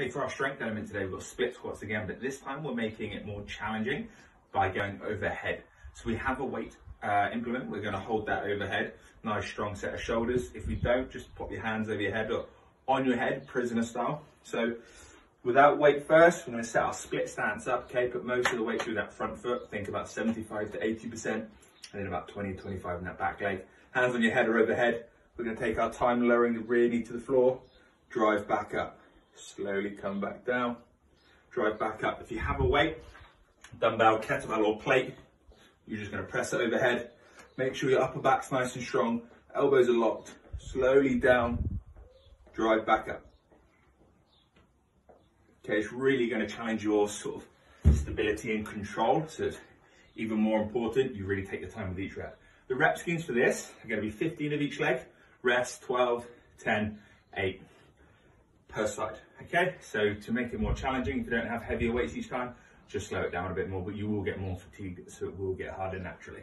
Okay, for our strength element today, we've got split squats again, but this time we're making it more challenging by going overhead. So we have a weight uh, implement, we're gonna hold that overhead, nice strong set of shoulders. If we don't, just pop your hands over your head or on your head, prisoner style. So without weight first, we're gonna set our split stance up, okay? Put most of the weight through that front foot, think about 75 to 80%, and then about 20 to 25 in that back leg. Hands on your head or overhead. We're gonna take our time lowering the rear knee to the floor, drive back up. Slowly come back down, drive back up. If you have a weight, dumbbell, kettlebell or plate, you're just gonna press it overhead. Make sure your upper back's nice and strong, elbows are locked. Slowly down, drive back up. Okay, it's really gonna challenge your sort of stability and control. So it's even more important, you really take the time with each rep. The rep schemes for this are gonna be 15 of each leg, rest 12, 10, 8 per side. Okay, so to make it more challenging, if you don't have heavier weights each time, just slow it down a bit more, but you will get more fatigued, so it will get harder naturally.